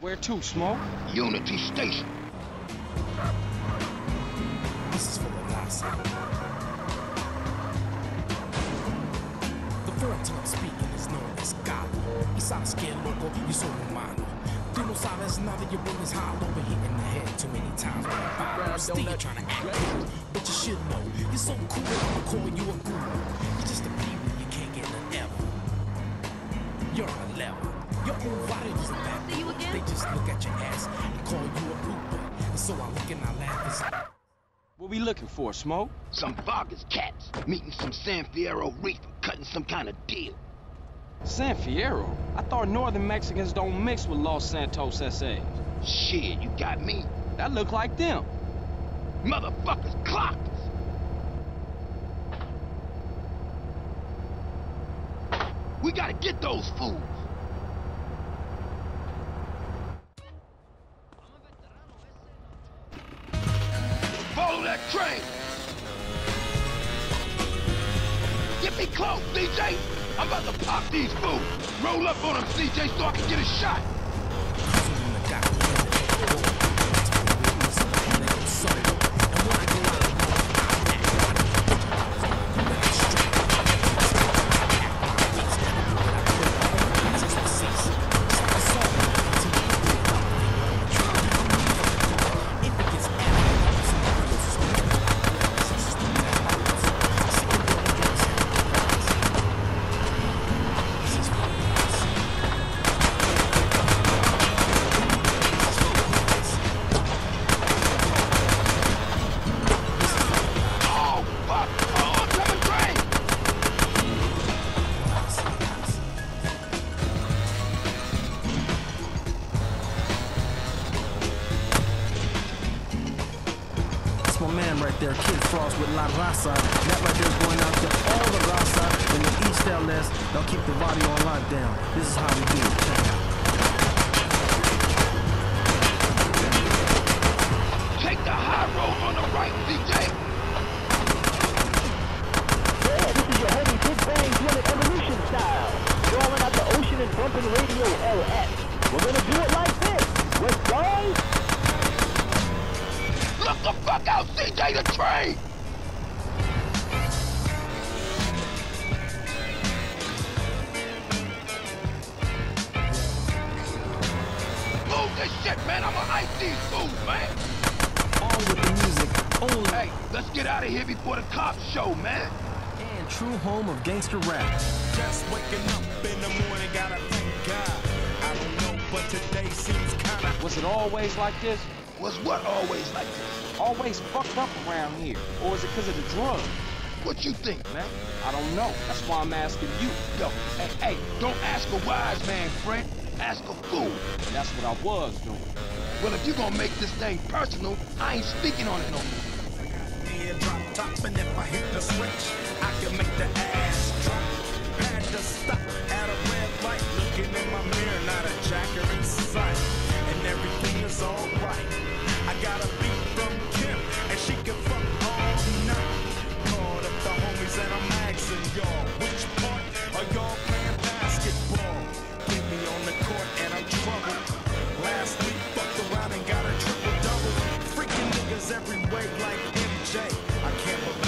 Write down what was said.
Where to, Smoke? Unity Station. This is for the last time. The foreign tongue speaking is known as Caló. Y sabes que loco, yo soy humano. Tú no sabes nada, your brain is hollow. Been hit in the head too many times by a bottle. Still you're trying to act cool, but you should know. You're so cool, I'ma you a guru. You're just a people, you can't get none ever. You're on a level. Your own body is a bad See you again? They just look at your ass and call you a Uber. And so I look and I laugh. It's like, What we looking for, Smoke? Some Vagos cats meeting some San Fierro Rifa and cutting some kind of deal. San Fierro? I thought northern Mexicans don't mix with Los Santos SAs. Shit, you got me. That look like them. Motherfuckers clocked us. We gotta get those fools. That train. Get me close, CJ. I'm about to pop these fools. Roll up on them, CJ, so I can get a shot. Man right there, Kid Frost with La Raza. That right there is going out to all the Raza in the East LS. They'll keep the body on lockdown. This is how we do it. Check out. Take the high road on the right, DJ. Yeah, this is your homie Big Bang doing it evolution style. Crawling out the ocean and bumping radio LS. We're gonna do it like this. What guys? Look the fuck out, CJ, the train! Move this shit, man. I'ma ice these fools, man. On with the music, only Hey, let's get out of here before the cops show, man. and true home of gangster rap. Just waking up in the morning, gotta thank God. I don't know, but today seems kinda. Was it always like this? Was what always like this? Always fucked up around here? Or is it because of the drugs? What you think, man? I don't know. That's why I'm asking you. Yo, hey, hey, don't ask a wise man, friend. Ask a fool. And that's what I was doing. Well, if you're gonna make this thing personal, I ain't speaking on it no more. Yeah, drop top, and if I hit the switch, I can make the ass can't